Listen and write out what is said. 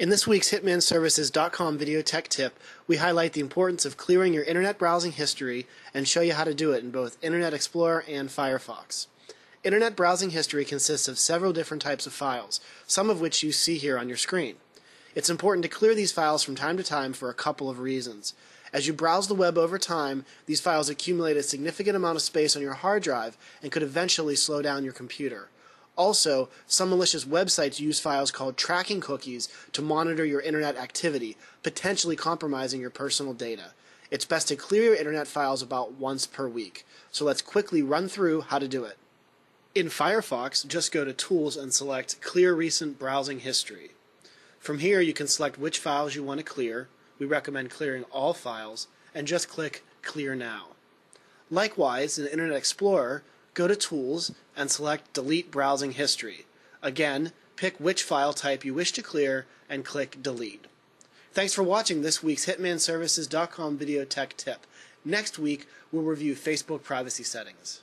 In this week's HitmanServices.com video tech tip, we highlight the importance of clearing your internet browsing history and show you how to do it in both Internet Explorer and Firefox. Internet browsing history consists of several different types of files, some of which you see here on your screen. It's important to clear these files from time to time for a couple of reasons. As you browse the web over time, these files accumulate a significant amount of space on your hard drive and could eventually slow down your computer. Also, some malicious websites use files called tracking cookies to monitor your internet activity, potentially compromising your personal data. It's best to clear your internet files about once per week. So let's quickly run through how to do it. In Firefox, just go to Tools and select Clear Recent Browsing History. From here, you can select which files you want to clear. We recommend clearing all files, and just click Clear Now. Likewise, in Internet Explorer, go to Tools and select Delete Browsing History. Again, pick which file type you wish to clear and click Delete. Thanks for watching this week's HitmanServices.com video tech tip. Next week, we'll review Facebook privacy settings.